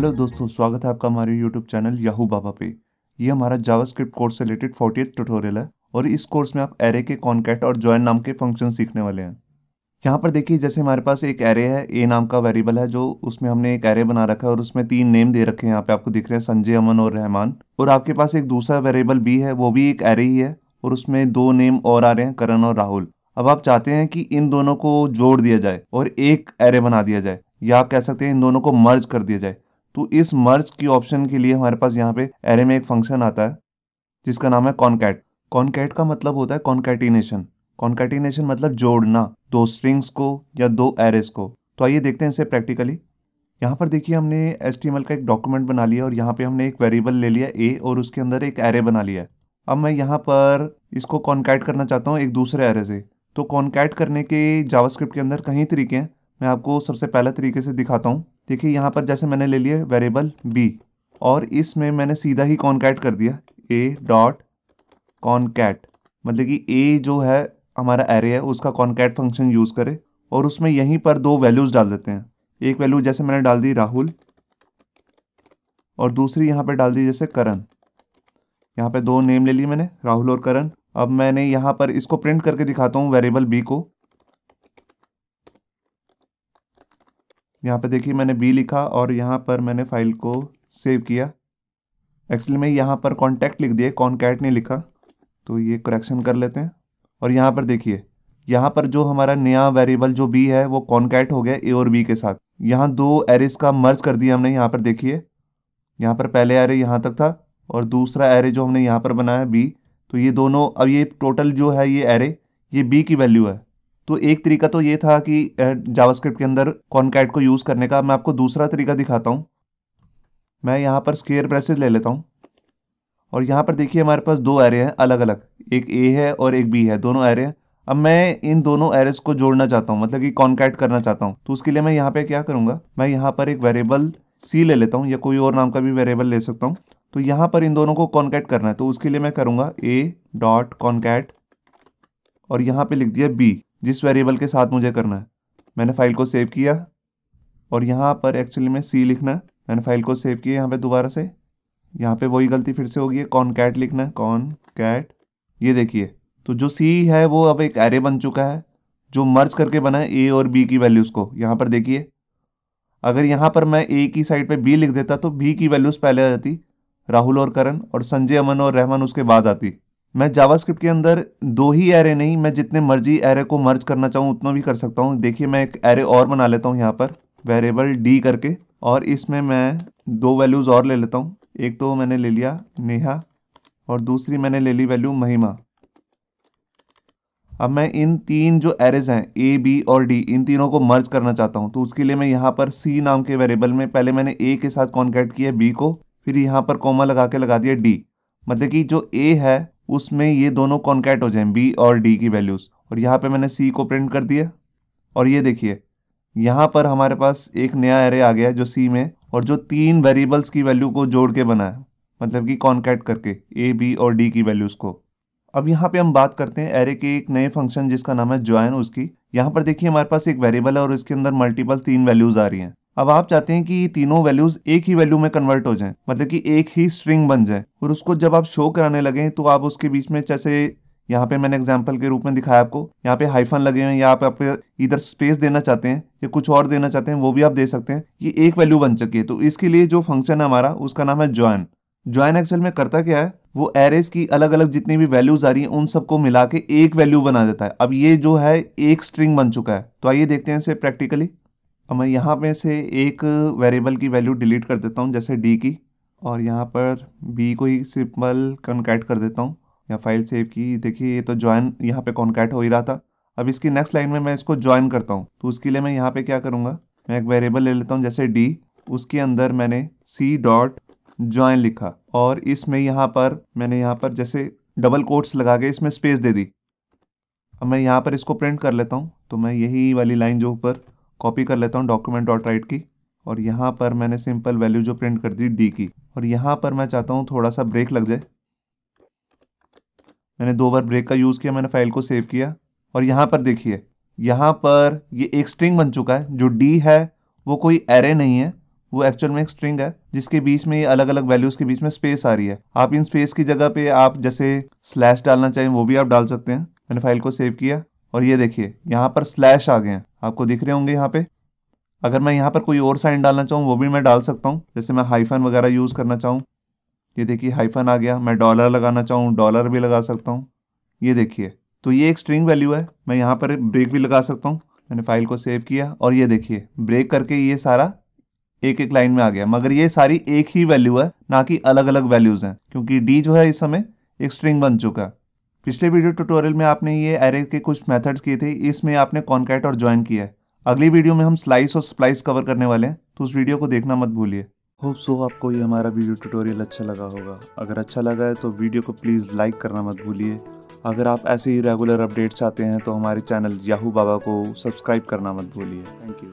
Hello दोस्तों, स्वागत है आपका हमारे यूट्यूब चैनल याहू बाबा पे। ये हमारा जावास्क्रिप्ट कोर्स से रिलेटेड फोर्टी ट्यूटोरियल है और इस कोर्स में आप एरे के कॉन्कैट और जॉइन नाम के फ़ंक्शन सीखने वाले हैं। यहाँ पर देखिए, जैसे हमारे पास एक एरे है ए नाम का वेरिएबल है, जो उसमें हमने एक एरे बना रखा है और उसमें तीन नेम दे रखे हैं। यहाँ पे आपको दिख रहे हैं संजय, अमन और रहमान। और आपके पास एक दूसरा वेरिएबल बी है, वो भी एक एरे ही है और उसमें दो नेम और आ रहे हैं, करण और राहुल। अब आप चाहते हैं कि इन दोनों को जोड़ दिया जाए और एक एरे बना दिया जाए, या आप कह सकते हैं इन दोनों को मर्ज कर दिया जाए। तो इस मर्ज की ऑप्शन के लिए हमारे पास यहाँ पे एरे में एक फ़ंक्शन आता है, जिसका नाम है कॉनकैट कॉनकैट का मतलब होता है कॉन्कैटिनेशन कॉन्कैटिनेशन मतलब जोड़ना दो स्ट्रिंग्स को या दो एरेस को। तो आइए देखते हैं इसे प्रैक्टिकली यहाँ पर देखिए हमने एस का एक डॉक्यूमेंट बना लिया और यहाँ पे हमने एक वेरिएबल ले लिया ए और उसके अंदर एक एरे बना लिया अब मैं यहाँ पर इसको कॉन्कैट करना चाहता हूँ एक दूसरे एरे से। तो कॉन्कैट करने के जावास्क्रिप्ट के अंदर कहीं तरीके हैं। मैं आपको सबसे पहले तरीके से दिखाता हूँ। देखिए, यहाँ पर जैसे मैंने ले लिया वेरिएबल बी और इसमें मैंने सीधा ही कॉन्कैट कर दिया। ए डॉट कॉन्कैट मतलब कि ए जो है हमारा एरे है, उसका कॉन्कैट फ़ंक्शन यूज़ करे और उसमें यहीं पर दो वैल्यूज़ डाल देते हैं। एक वैल्यू जैसे मैंने डाल दी राहुल और दूसरी यहाँ पर डाल दी जैसे करण। यहाँ पे दो नेम ले लिए मैंने, राहुल और करण। अब मैंने यहाँ पर इसको प्रिंट करके दिखाता हूँ वेरिएबल बी को। यहाँ पर देखिए मैंने बी लिखा और यहाँ पर मैंने फ़ाइल को सेव किया। एक्चुअली मैं यहाँ पर कॉन्टैक्ट लिख दिया कॉन्कैट नहीं लिखा। तो ये करेक्शन कर लेते हैं। और यहाँ पर देखिए, यहाँ पर जो हमारा नया वेरिएबल जो बी है, वो कॉन्कैट हो गया ए और बी के साथ। यहाँ दो एरेज का मर्ज कर दिया हमने, यहाँ पर देखिए। यहाँ पर पहले एरे यहाँ तक था और दूसरा एरे जो हमने यहाँ पर बनाया बी तो ये दोनों, अब ये टोटल जो है, ये एरे ये बी की वैल्यू है। तो एक तरीका तो ये था कि जावास्क्रिप्ट के अंदर कॉन्कैट को यूज़ करने का मैं आपको दूसरा तरीका दिखाता हूँ। मैं यहाँ पर स्केयर ब्रेसेज ले लेता हूँ। और यहाँ पर देखिए हमारे पास दो एरे हैं अलग अलग एक ए है और एक बी है, दोनों एरे हैं। अब मैं इन दोनों एरेस को जोड़ना चाहता हूँ मतलब कि कॉन्कैट करना चाहता हूँ। तो उसके लिए मैं यहाँ पे क्या करूँगा, मैं यहाँ पर एक वेरिएबल सी ले लेता हूँ या कोई और नाम का भी वेरिएबल ले सकता हूँ। तो यहाँ पर इन दोनों को कॉन्कैट करना है तो उसके लिए मैं करूँगा ए डॉट कॉन्कैट और यहाँ पर लिख दिया बी जिस वेरिएबल के साथ मुझे करना है। मैंने फ़ाइल को सेव किया और यहाँ पर एक्चुअली में सी लिखना है। मैंने फ़ाइल को सेव किया यहाँ पे दोबारा से। यहाँ पे वही गलती फिर से होगी है कॉन कैट लिखना है। कॉन कैट ये देखिए तो जो सी है वो अब एक एरे बन चुका है, जो मर्ज करके बना है ए और बी की वैल्यूज़ को। यहाँ पर देखिए, अगर यहाँ पर मैं ए की साइड पे बी लिख देता तो बी की वैल्यूज़ पहले आ जाती, राहुल और करण और संजय अमन और रहमान उसके बाद आती। मैं जावास्क्रिप्ट के अंदर दो ही एरे नहीं, मैं जितने मर्ज़ी एरे को मर्ज करना चाहूँ, उतना भी कर सकता हूँ। देखिए, मैं एक एरे और बना लेता हूँ यहाँ पर वेरिएबल डी करके, और इसमें मैं दो वैल्यूज़ और ले लेता हूँ। एक तो मैंने ले लिया नेहा, और दूसरी मैंने ले ली वैल्यू महिमा। अब मैं इन तीन जो एरेज हैं ए बी और डी इन तीनों को मर्ज करना चाहता हूँ। तो उसके लिए मैं यहाँ पर सी नाम के वेरिएबल में, पहले मैंने ए के साथ कॉन्कैट किया बी को, फिर यहाँ पर कोमा लगा के लगा दिया डी मतलब कि जो ए है उसमें ये दोनों कॉन्कैट हो जाए बी और डी की वैल्यूज़ और यहाँ पे मैंने सी को प्रिंट कर दिया। और ये देखिए, यहाँ पर हमारे पास एक नया एरे आ गया जो सी में, और जो तीन वेरिएबल्स की वैल्यू को जोड़ के बना है। मतलब कि कॉन्कैट करके ए बी और डी की वैल्यूज़ को। अब यहाँ पे हम बात करते हैं एरे के एक नए फ़ंक्शन जिसका नाम है ज्वाइन उसकी। यहाँ पर देखिए हमारे पास एक वेरिएबल है और इसके अंदर मल्टीपल तीन वैल्यूज़ आ रही हैं। अब आप चाहते हैं कि तीनों वैल्यूज़ एक ही वैल्यू में कन्वर्ट हो जाएँ मतलब कि एक ही स्ट्रिंग बन जाए और उसको जब आप शो कराने लगे तो आप उसके बीच में जैसे यहाँ पे मैंने एग्ज़ाम्पल के रूप में दिखाया आपको यहाँ पे हाइफन लगे हैं या आप, आप इधर स्पेस देना चाहते हैं या कुछ और देना चाहते हैं वो भी आप दे सकते हैं ये एक वैल्यू बन चुकी है। तो इसके लिए जो फ़ंक्शन है हमारा उसका नाम है ज्वाइन ज्वाइन एक्चुअल में करता क्या है? वो एरेज की अलग अलग जितनी भी वैल्यूज़ आ रही हैं उन सबको मिला के एक वैल्यू बना देता है। अब ये जो है एक स्ट्रिंग बन चुका है। तो आइए देखते हैं इसे प्रैक्टिकली अब मैं यहाँ पे से एक वेरिएबल की वैल्यू डिलीट कर देता हूँ, जैसे डी की, और यहाँ पर बी को ही सिंपल कनकैट कर देता हूँ, या फ़ाइल सेव की। देखिए, ये तो ज्वाइन यहाँ पे कॉन्कैट हो ही रहा था। अब इसकी नेक्स्ट लाइन में मैं इसको ज्वाइन करता हूँ तो उसके लिए मैं यहाँ पे क्या करूँगा? मैं एक वेरिएबल ले लेता हूँ, जैसे डी उसके अंदर मैंने सी डॉट ज्वाइन लिखा, और इसमें यहाँ पर मैंने यहाँ पर जैसे डबल कोट्स लगा के इसमें स्पेस दे दी। अब मैं यहाँ पर इसको प्रिंट कर लेता हूँ तो मैं यही वाली लाइन जो ऊपर कॉपी कर लेता हूँ डॉक्यूमेंट डॉट राइट की। और यहाँ पर मैंने सिंपल वैल्यू जो प्रिंट कर दी डी की। और यहाँ पर मैं चाहता हूँ थोड़ा सा ब्रेक लग जाए। मैंने दो बार ब्रेक का यूज़ किया, मैंने फ़ाइल को सेव किया। और यहाँ पर देखिए, यहाँ पर ये एक स्ट्रिंग बन चुका है। जो डी है, वो कोई एरे नहीं है। वो एक्चुअल में एक स्ट्रिंग है, जिसके बीच में ये अलग अलग वैल्यूज़ के बीच में स्पेस आ रही है। आप इन स्पेस की जगह पे आप जैसे स्लैश डालना चाहें, वो भी आप डाल सकते हैं। मैंने फ़ाइल को सेव किया। और ये देखिए, यहाँ पर स्लैश आ गए हैं। आपको दिख रहे होंगे यहाँ पे। अगर मैं यहाँ पर कोई और साइन डालना चाहूँ, वो भी मैं डाल सकता हूँ। जैसे मैं हाइफन वगैरह यूज़ करना चाहूँ। ये देखिए हाइफन आ गया। मैं डॉलर लगाना चाहूँ डॉलर भी लगा सकता हूँ। ये देखिए। तो ये एक स्ट्रिंग वैल्यू है। मैं यहाँ पर ब्रेक भी लगा सकता हूँ। मैंने फ़ाइल को सेव किया और ये देखिए ब्रेक करके ये सारा एक एक लाइन में आ गया। मगर ये सारी एक ही वैल्यू है, ना कि अलग अलग वैल्यूज़ हैं। क्योंकि डी जो है इस समय एक स्ट्रिंग बन चुका है। पिछले वीडियो ट्यूटोरियल में आपने ये एरे के कुछ मेथड्स किए थे, इसमें आपने कॉन्कैट और ज्वाइन किया है। अगली वीडियो में हम स्लाइस और स्प्लाइस कवर करने वाले हैं तो उस वीडियो को देखना मत भूलिए। होप सो आपको ये हमारा वीडियो ट्यूटोरियल अच्छा लगा होगा। अगर अच्छा लगा है तो वीडियो को प्लीज़ लाइक करना मत भूलिए। अगर आप ऐसे ही रेगुलर अपडेट चाहते हैं तो हमारे चैनल याहू बाबा को सब्सक्राइब करना मत भूलिए। Thank you